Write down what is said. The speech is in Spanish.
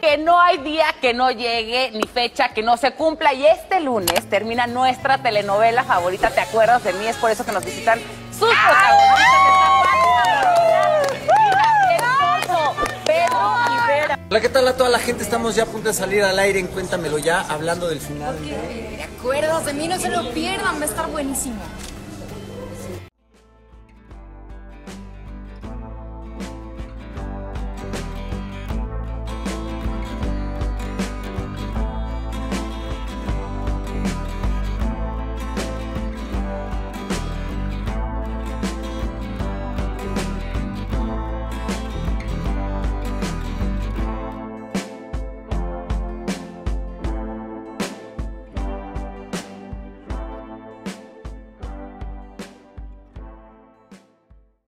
Que no hay día que no llegue ni fecha que no se cumpla y este lunes termina nuestra telenovela favorita, ¿te acuerdas de mí? Es por eso que nos visitan sus protagonistas Hola, ¿qué tal a toda la gente? Estamos ya a punto de salir al aire en Cuéntamelo ya, hablando del final. ¿Te acuerdas de mí? No se lo pierdan, va a estar buenísimo.